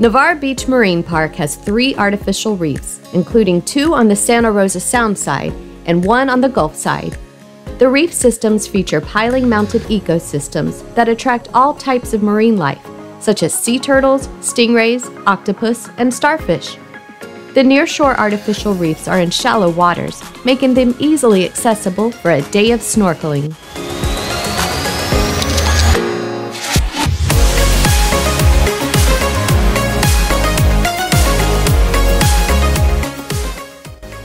Navarre Beach Marine Park has three artificial reefs, including two on the Santa Rosa Sound side and one on the Gulf side. The reef systems feature piling mounted ecosystems that attract all types of marine life, such as sea turtles, stingrays, octopus, and starfish. The nearshore artificial reefs are in shallow waters, making them easily accessible for a day of snorkeling.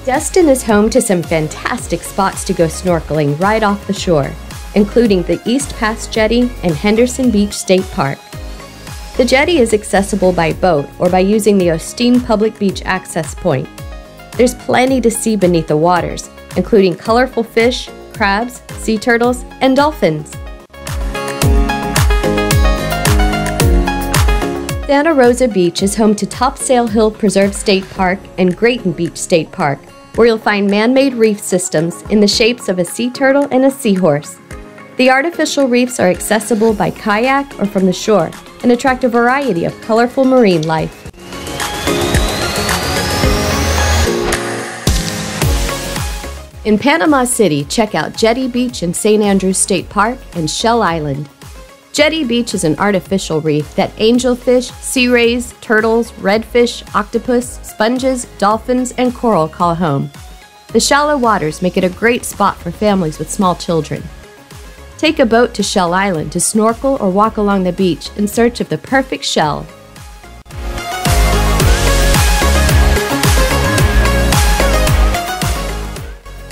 Destin is home to some fantastic spots to go snorkeling right off the shore, including the East Pass Jetty and Henderson Beach State Park. The jetty is accessible by boat or by using the Osteen Public Beach Access Point. There's plenty to see beneath the waters, including colorful fish, crabs, sea turtles, and dolphins. Santa Rosa Beach is home to Topsail Hill Preserve State Park and Grayton Beach State Park, where you'll find man made reef systems in the shapes of a sea turtle and a seahorse. The artificial reefs are accessible by kayak or from the shore and attract a variety of colorful marine life. In Panama City, check out Jetty Beach and St. Andrews State Park and Shell Island. Jetty Beach is an artificial reef that angelfish, sea rays, turtles, redfish, octopus, sponges, dolphins, and coral call home. The shallow waters make it a great spot for families with small children. Take a boat to Shell Island to snorkel or walk along the beach in search of the perfect shell.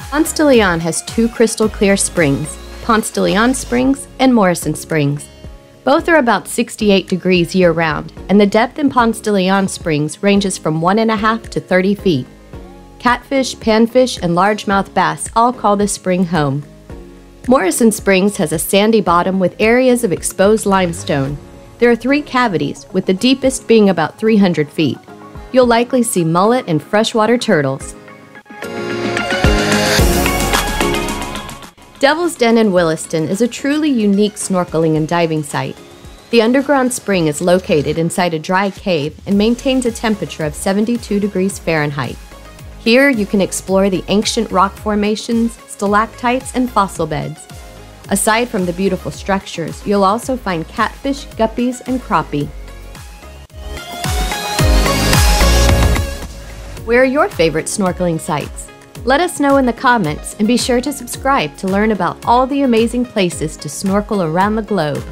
Ponce de Leon has two crystal clear springs, Ponce de Leon Springs and Morrison Springs. Both are about 68 degrees year round, and the depth in Ponce de Leon Springs ranges from 1.5 to 30 feet. Catfish, panfish, and largemouth bass all call this spring home. Morrison Springs has a sandy bottom with areas of exposed limestone. There are three cavities, with the deepest being about 300 feet. You'll likely see mullet and freshwater turtles. Devil's Den in Williston is a truly unique snorkeling and diving site. The underground spring is located inside a dry cave and maintains a temperature of 72 degrees Fahrenheit. Here you can explore the ancient rock formations, stalactites, and fossil beds. Aside from the beautiful structures, you'll also find catfish, guppies, and crappie. Where are your favorite snorkeling sites? Let us know in the comments and be sure to subscribe to learn about all the amazing places to snorkel around the globe.